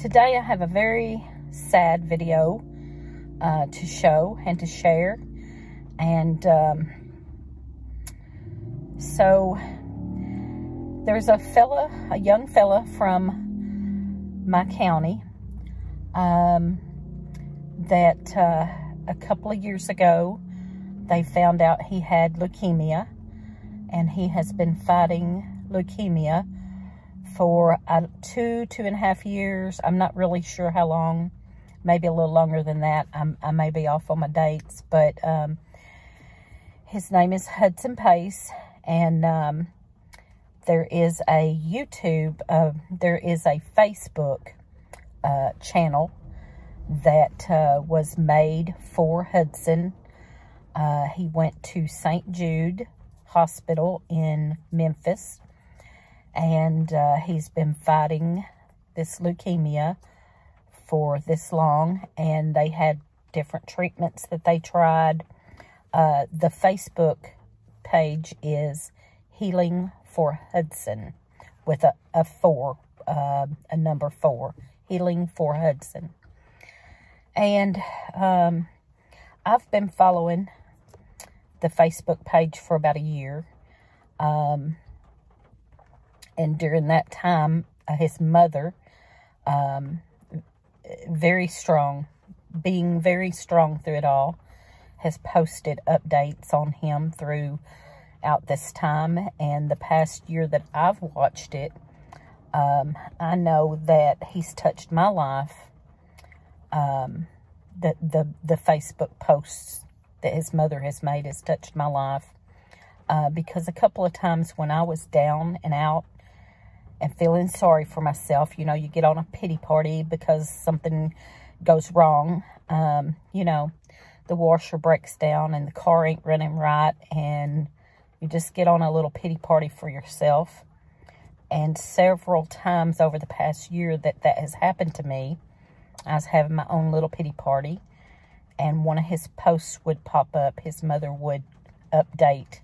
today I have a very sad video uh, to show and to share. And um, so there's a fella, a young fella from my county um, that uh, a couple of years ago they found out he had leukemia and he has been fighting leukemia for uh, two, two and a half years. I'm not really sure how long, maybe a little longer than that. I'm, i may be off on my dates, but um, his name is Hudson Pace, and um, there is a YouTube, uh, there is a Facebook uh, channel that uh, was made for Hudson. Uh, he went to St. Jude Hospital in Memphis and uh, he's been fighting this leukemia for this long, and they had different treatments that they tried. Uh, the Facebook page is Healing for Hudson with a, a four, uh, a number four, Healing for Hudson. And um, I've been following the Facebook page for about a year. Um, and during that time, uh, his mother, um, very strong, being very strong through it all, has posted updates on him throughout this time. And the past year that I've watched it, um, I know that he's touched my life. Um, the, the, the Facebook posts that his mother has made has touched my life. Uh, because a couple of times when I was down and out and feeling sorry for myself. You know, you get on a pity party because something goes wrong. Um, you know, the washer breaks down and the car ain't running right and you just get on a little pity party for yourself. And several times over the past year that that has happened to me, I was having my own little pity party. And one of his posts would pop up. His mother would update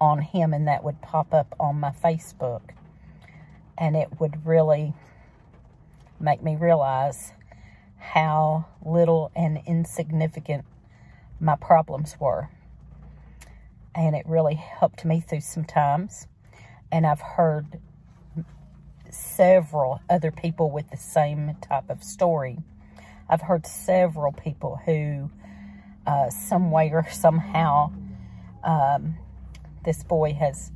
on him and that would pop up on my Facebook and it would really make me realize how little and insignificant my problems were. And it really helped me through some times. And I've heard several other people with the same type of story. I've heard several people who, uh, some way or somehow, um, this boy has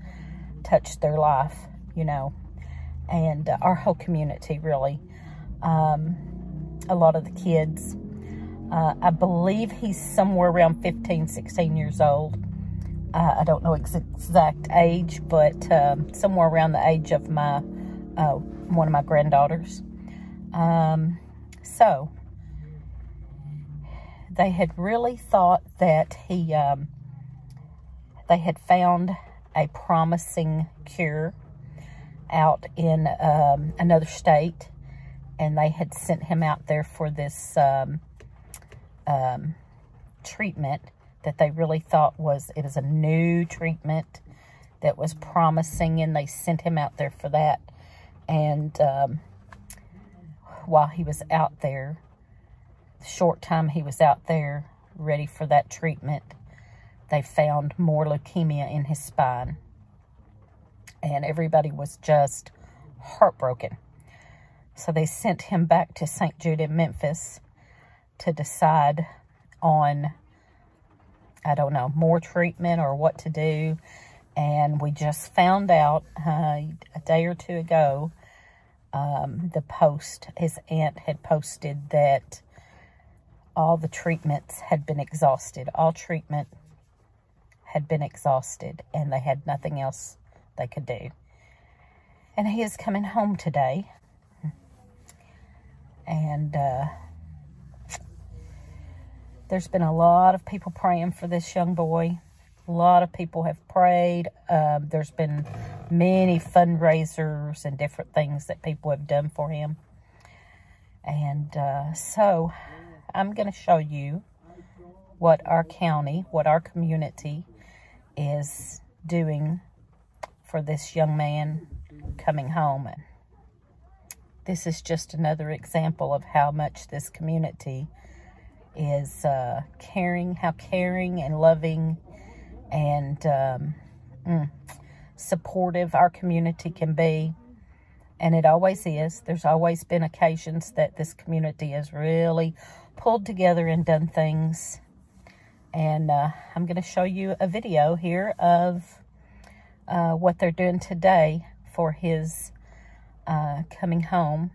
touched their life, you know and uh, our whole community, really. Um, a lot of the kids. Uh, I believe he's somewhere around 15, 16 years old. Uh, I don't know ex exact age, but um, somewhere around the age of my uh, one of my granddaughters. Um, so, they had really thought that he, um, they had found a promising cure out in um, another state, and they had sent him out there for this um, um, treatment that they really thought was, it was a new treatment that was promising, and they sent him out there for that. And um, while he was out there, the short time he was out there ready for that treatment, they found more leukemia in his spine and everybody was just heartbroken. So they sent him back to St. Jude in Memphis to decide on, I don't know, more treatment or what to do. And we just found out uh, a day or two ago, um, the post, his aunt had posted that all the treatments had been exhausted. All treatment had been exhausted and they had nothing else they could do. And he is coming home today. And uh, there's been a lot of people praying for this young boy. A lot of people have prayed. Um, there's been many fundraisers and different things that people have done for him. And uh, so I'm going to show you what our county, what our community is doing for this young man coming home. this is just another example of how much this community is uh, caring, how caring and loving and um, mm, supportive our community can be. And it always is. There's always been occasions that this community has really pulled together and done things. And uh, I'm going to show you a video here of uh, what they're doing today for his uh, coming home.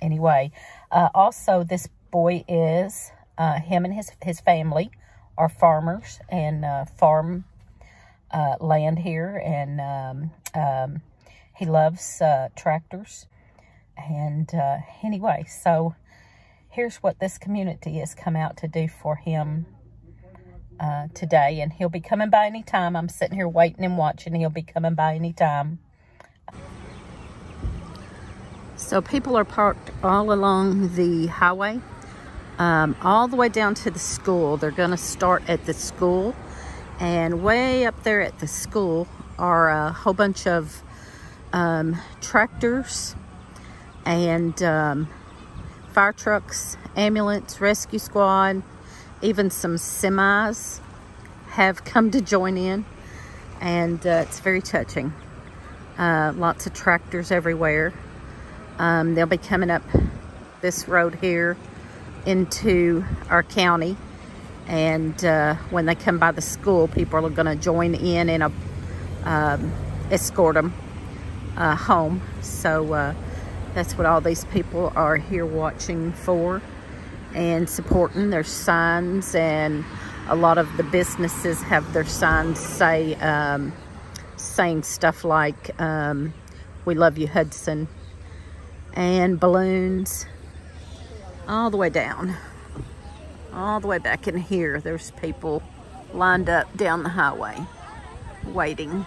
Anyway, uh, also this boy is, uh, him and his, his family are farmers and uh, farm uh, land here. And um, um, he loves tractors. And anyway, so here's what this community has come out to do for him uh, today. And he'll be coming by anytime. I'm sitting here waiting and watching. He'll be coming by anytime. So people are parked all along the highway, um, all the way down to the school. They're going to start at the school. And way up there at the school are a whole bunch of um, tractors and um, fire trucks, ambulance, rescue squad, even some semis have come to join in. And uh, it's very touching. Uh, lots of tractors everywhere. Um, they'll be coming up this road here into our county. And uh, when they come by the school, people are going to join in and um, escort them uh, home. So uh, that's what all these people are here watching for and supporting. their signs and a lot of the businesses have their signs say um, saying stuff like um, we love you Hudson and balloons all the way down. All the way back in here, there's people lined up down the highway waiting.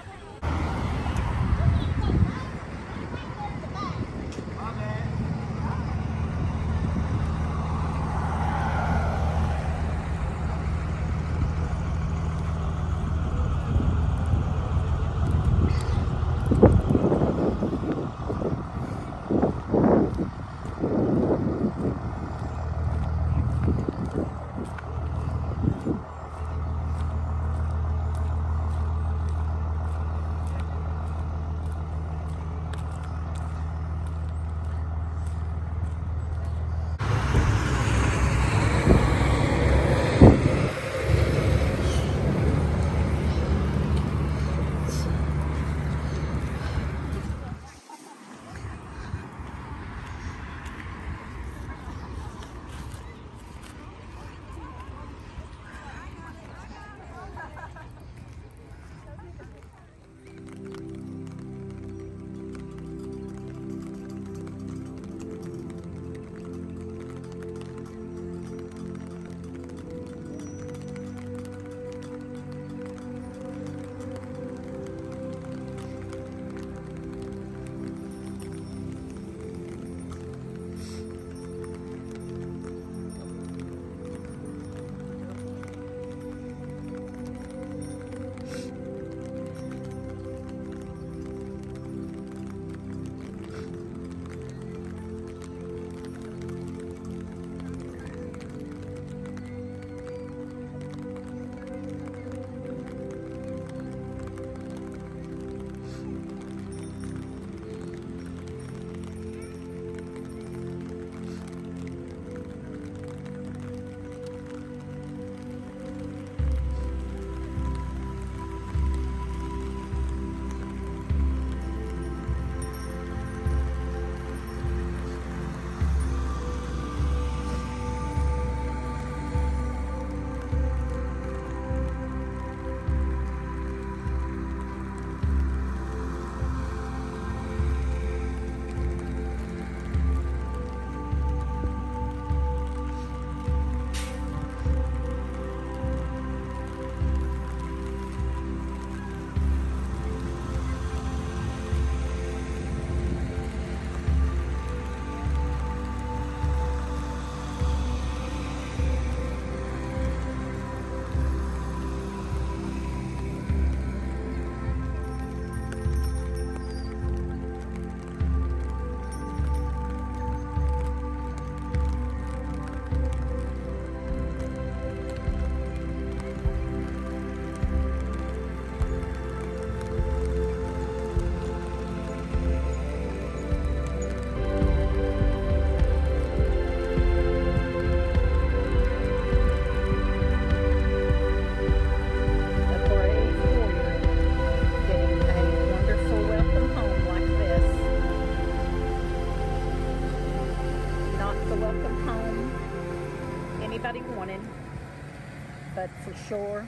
Sure,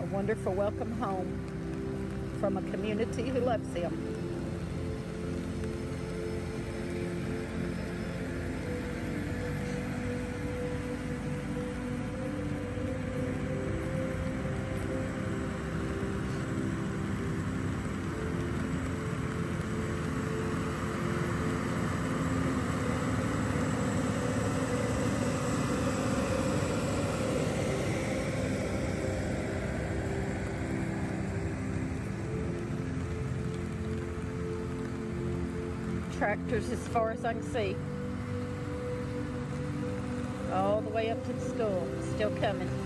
a wonderful welcome home from a community who loves him. Tractors as far as I can see. All the way up to the school, still coming.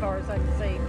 Far as I can see.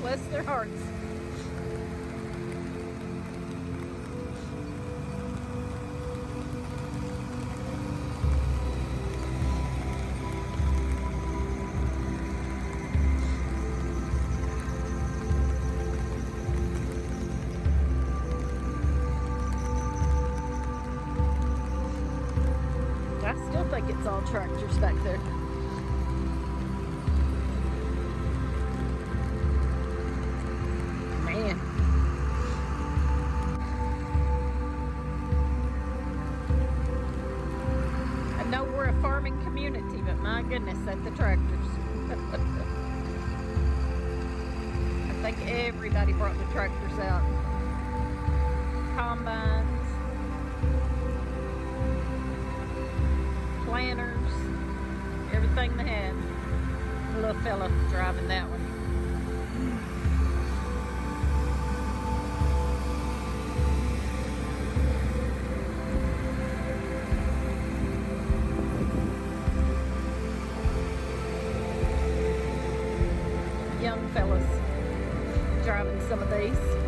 Bless their hearts. Farming community, but my goodness, at the tractors. I think everybody brought the tractors out. Combines, planters, everything they had. The little fella driving that one. driving some of these.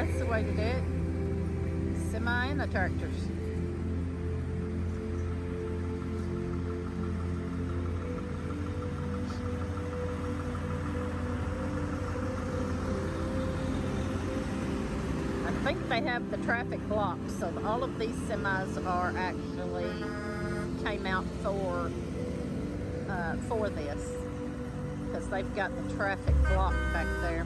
That's the way to do it. Semi and the tractors. I think they have the traffic blocked, so all of these semis are actually came out for uh, for this because they've got the traffic blocked back there.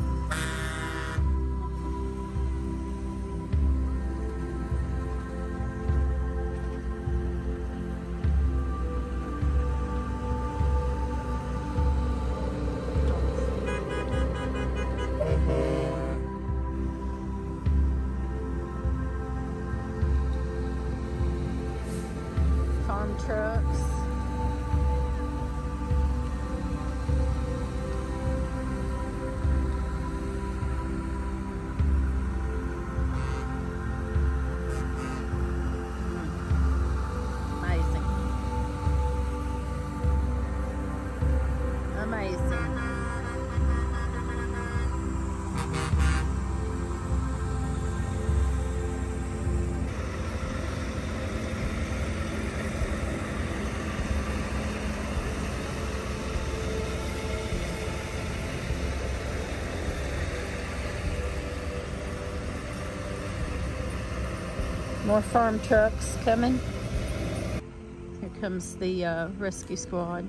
Trucks. More farm trucks coming. Here comes the uh, rescue squad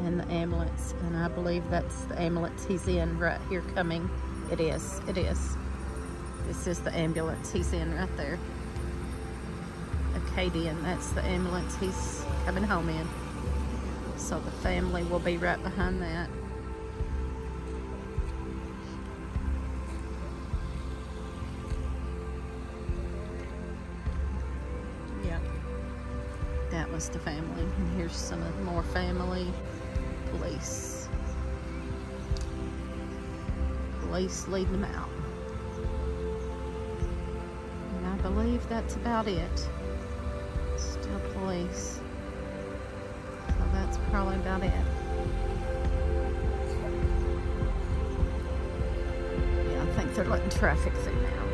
and the ambulance. And I believe that's the ambulance he's in right here coming. It is, it is. This is the ambulance he's in right there. Acadian, that's the ambulance he's coming home in. So the family will be right behind that. That was the family. And here's some of the more family. Police. Police leading them out. And I believe that's about it. Still police. So that's probably about it. Yeah, I think they're letting traffic through now.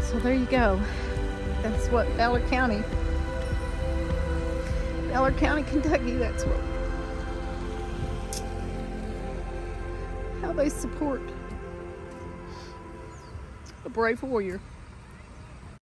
So there you go. That's what Ballard County, Ballard County, Kentucky, that's what, how they support a brave warrior.